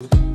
you.